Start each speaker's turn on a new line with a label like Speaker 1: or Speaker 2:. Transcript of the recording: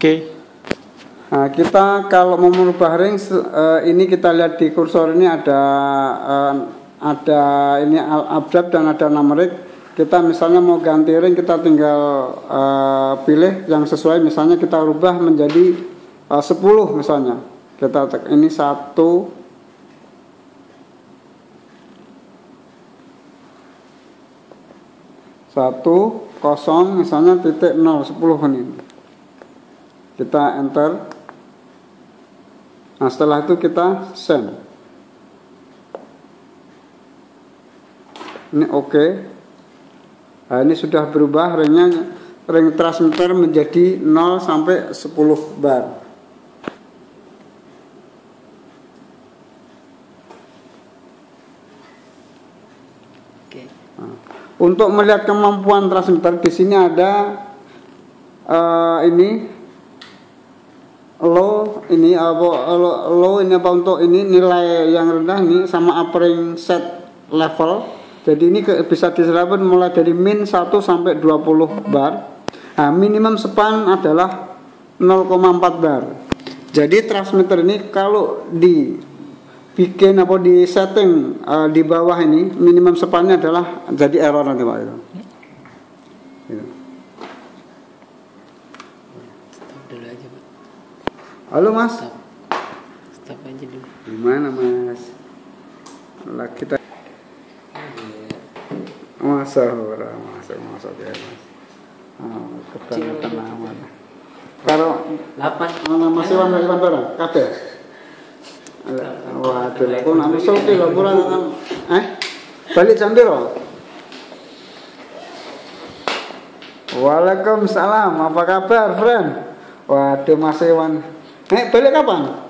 Speaker 1: Oke.
Speaker 2: Nah, kita kalau mau merubah ring se- eh, ini kita lihat di kursor ini ada eh, ada ini abjad dan ada numerik. Kita misalnya mau ganti ring kita tinggal eh, pilih yang sesuai misalnya kita rubah menjadi eh, 10 misalnya. Kita ini satu satu kosong misalnya titik nol sepuluh ini kita enter. Nah setelah itu kita send. Ini oke. Nah, ini sudah berubah ringnya ring transmitter menjadi 0 sampai 10 bar.
Speaker 3: Oke.
Speaker 2: Untuk melihat kemampuan transmitter di sini ada eh, ini low ini apa low, low ini apa untuk ini nilai yang rendah ini sama uppering set level. Jadi ini ke- bisa diserapkan mulai dari min 1 sampai 20 bar. Nah, minimum span adalah 0,4 bar. Jadi transmitter ini kalau di bikin apa di setting eh, di bawah ini minimum spannya adalah jadi error nanti pak itu. Gitu.
Speaker 3: Pak.
Speaker 2: Halo mas,
Speaker 3: Stop. Stop aja dulu.
Speaker 2: gimana mas? Lah kita masa ora masa masa ya mas. Oh, kebangetan amat. Karo
Speaker 3: 8.
Speaker 2: ana Mas Iwan Iwan barang kabeh. Waduh, aku nak mesul ki lho pura eh balik jam piro? Waalaikumsalam, apa kabar, friend? Waduh, Mas Iwan. Eh, balik kapan?